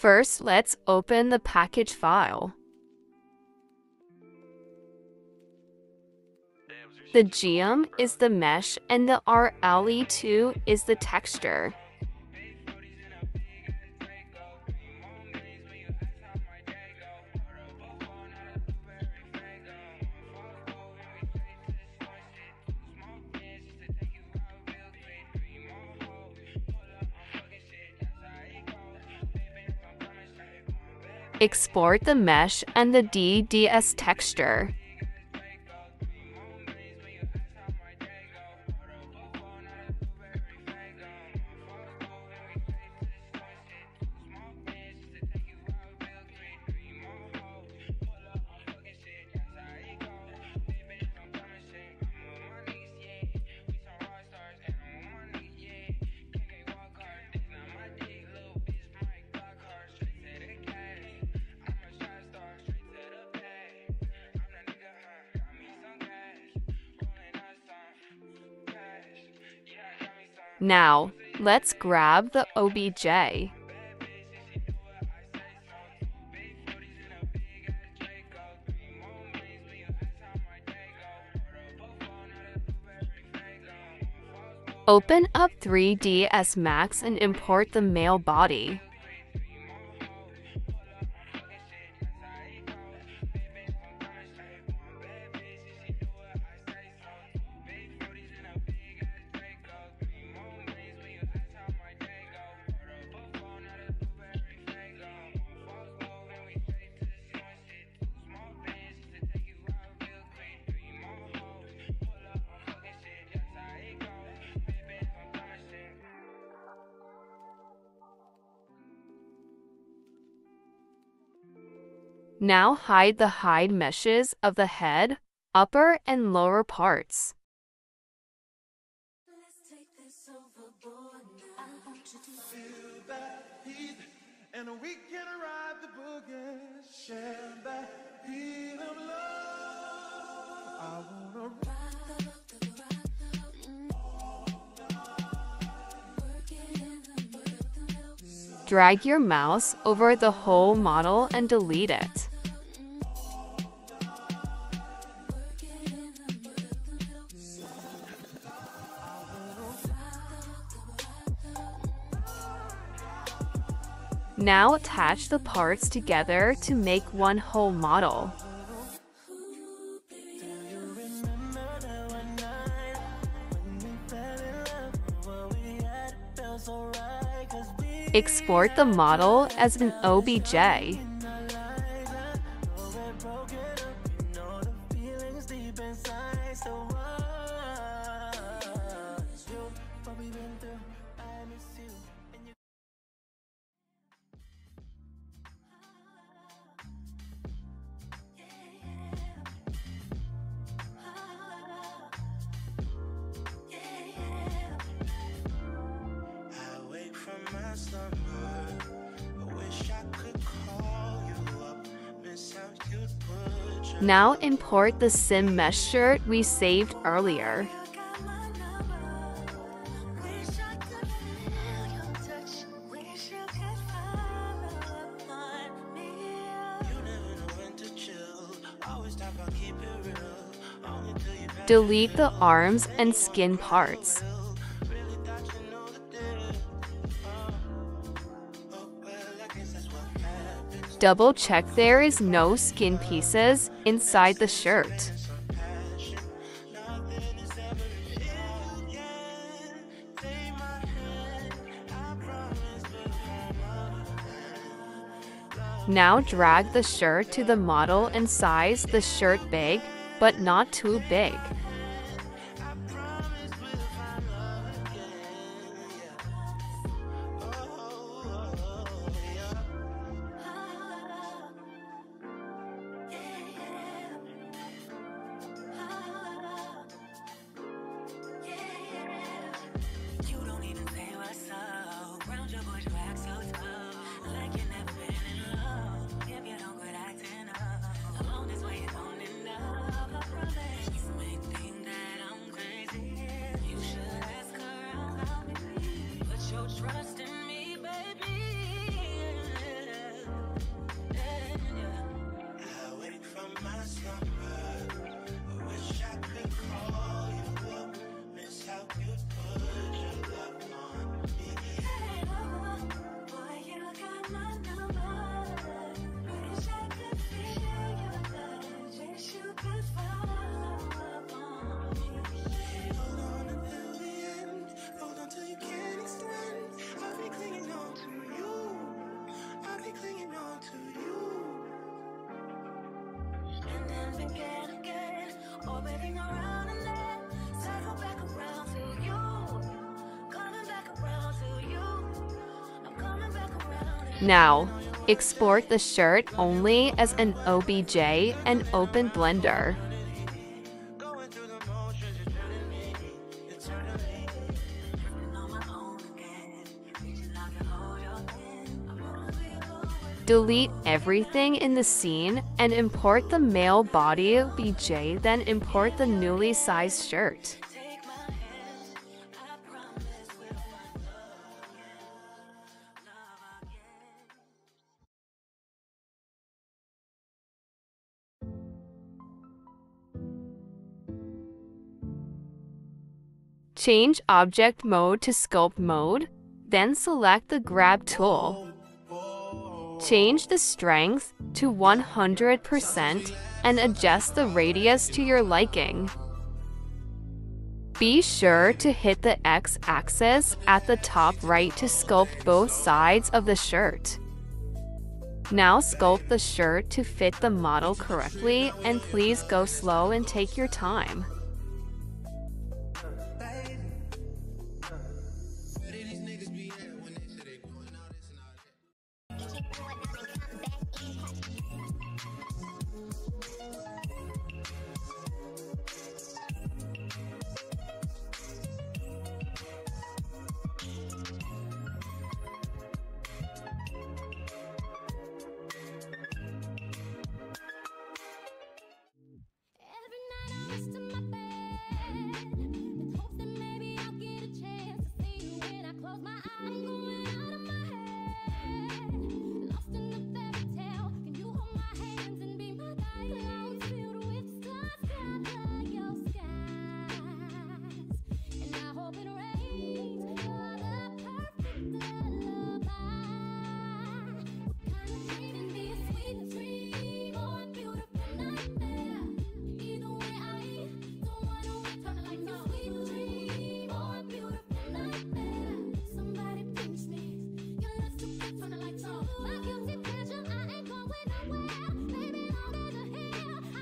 First, let's open the package file. The Geom is the mesh and the RLE2 is the texture. Export the mesh and the DDS texture. Now, let's grab the OBJ. Open up 3ds Max and import the male body. Now hide the hide meshes of the head, upper and lower parts. Drag your mouse over the whole model and delete it. Now attach the parts together to make one whole model. Export the model as an OBJ. Now import the sim mesh shirt we saved earlier. Delete the arms and skin parts. Double check there is no skin pieces inside the shirt. Now drag the shirt to the model and size the shirt big, but not too big. Now, export the shirt only as an OBJ and open Blender. Delete everything in the scene and import the male body OBJ, then import the newly sized shirt. Change object mode to sculpt mode, then select the grab tool. Change the strength to 100% and adjust the radius to your liking. Be sure to hit the x-axis at the top right to sculpt both sides of the shirt. Now sculpt the shirt to fit the model correctly and please go slow and take your time.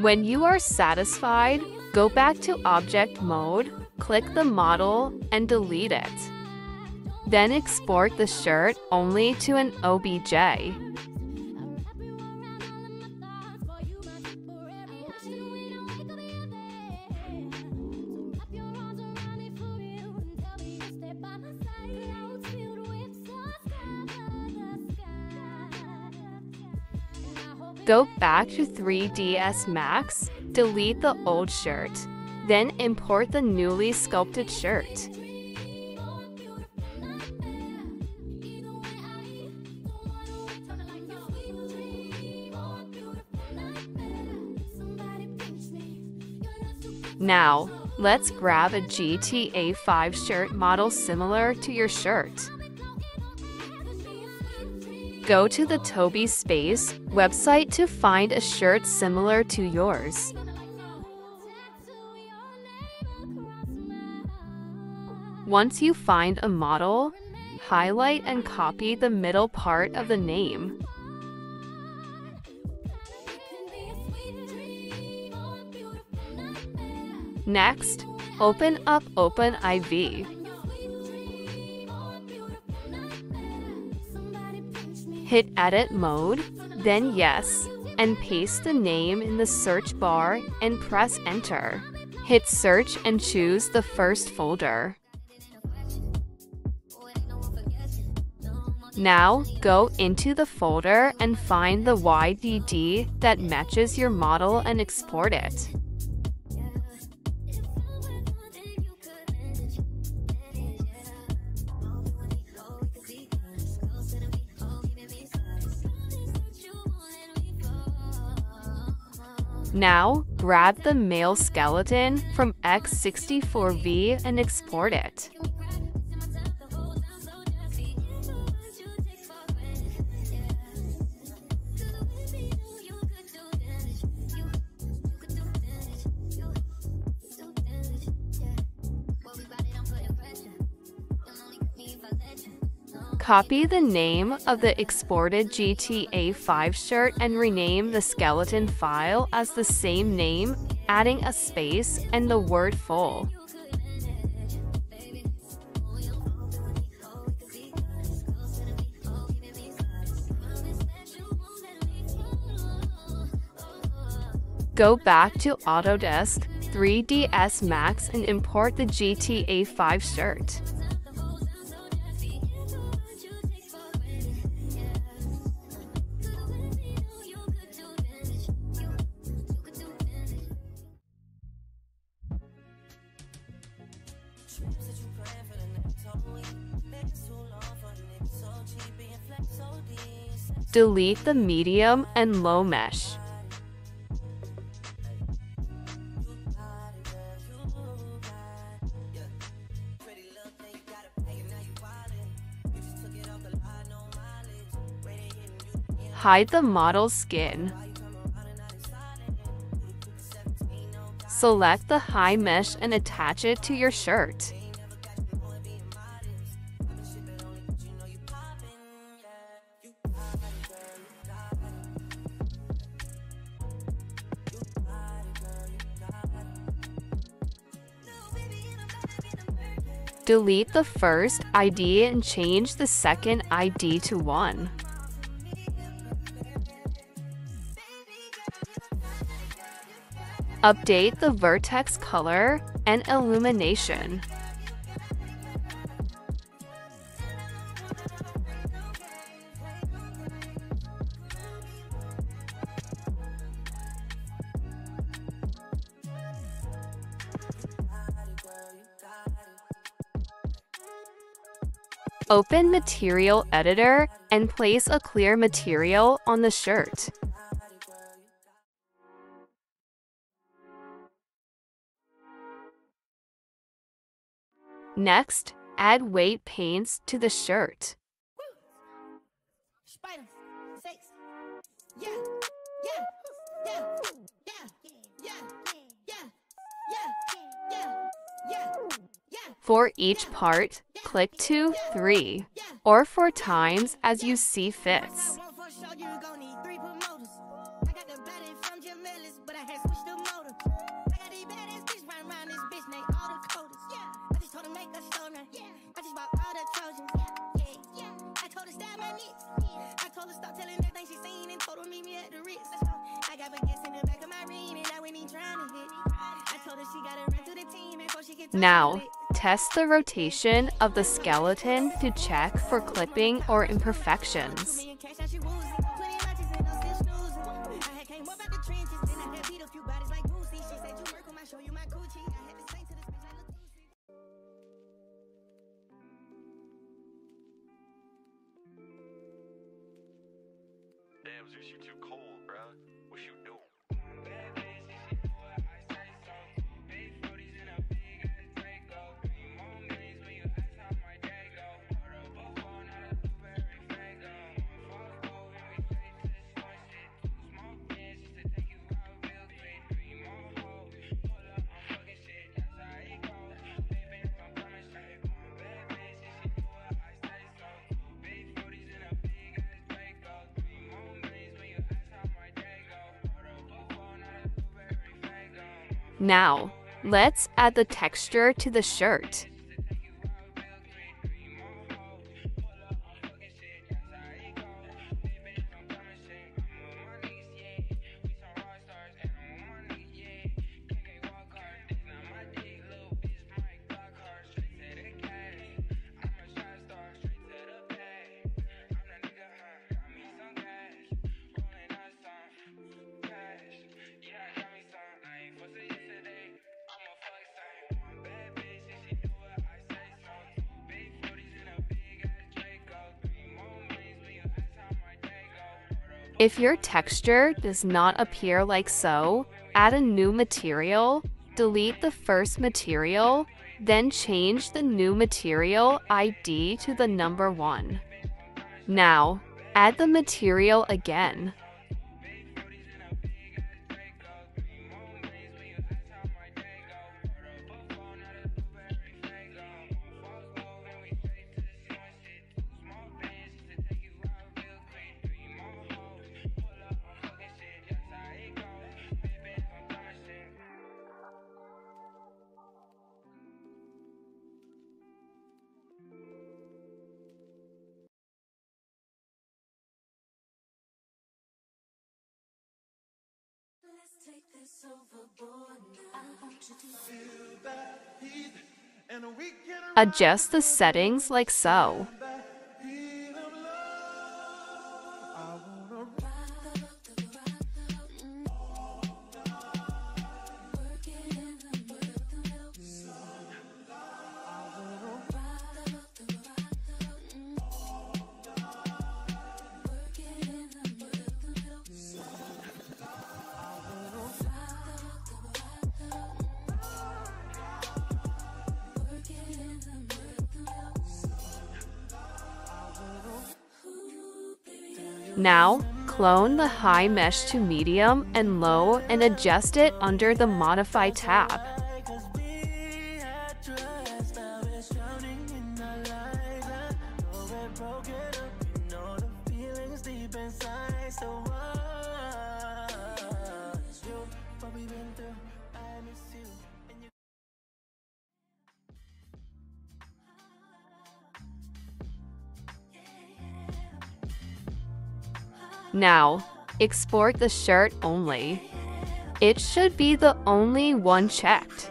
When you are satisfied, go back to Object Mode, click the model, and delete it. Then export the shirt only to an OBJ. Go back to 3ds Max, delete the old shirt, then import the newly sculpted shirt. Now, let's grab a GTA 5 shirt model similar to your shirt. Go to the Toby Space website to find a shirt similar to yours. Once you find a model, highlight and copy the middle part of the name. Next, open up OpenIV. Hit Edit Mode, then Yes, and paste the name in the search bar and press Enter. Hit Search and choose the first folder. Now, go into the folder and find the YDD that matches your model and export it. Now, grab the male skeleton from X64V and export it. Copy the name of the exported GTA 5 shirt and rename the skeleton file as the same name, adding a space and the word full. Go back to Autodesk 3ds Max and import the GTA 5 shirt. Delete the medium and low mesh. Hide the model's skin. Select the high mesh and attach it to your shirt. Delete the first ID and change the second ID to 1. Update the vertex color and illumination. Open Material Editor and place a clear material on the shirt. Next, add weight paints to the shirt. For each part, click 2, 3, or 4 times as you see fits. Now, test the rotation of the skeleton to check for clipping or imperfections. Damn, too cold, bruh. Now, let's add the texture to the shirt. If your texture does not appear like so, add a new material, delete the first material, then change the new material ID to the number 1. Now, add the material again. Adjust the settings like so. Now, clone the high mesh to medium and low and adjust it under the Modify tab. Now, export the shirt only. It should be the only one checked.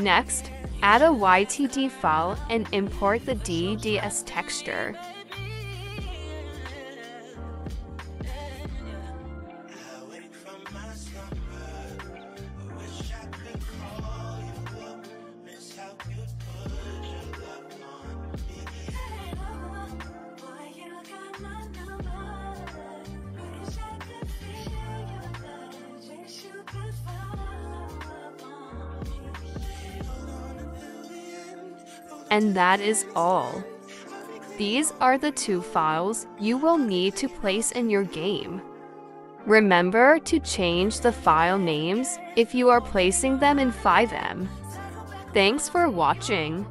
Next, add a YTD file and import the DDS texture. And that is all. These are the two files you will need to place in your game. Remember to change the file names if you are placing them in FiveM. Thanks for watching.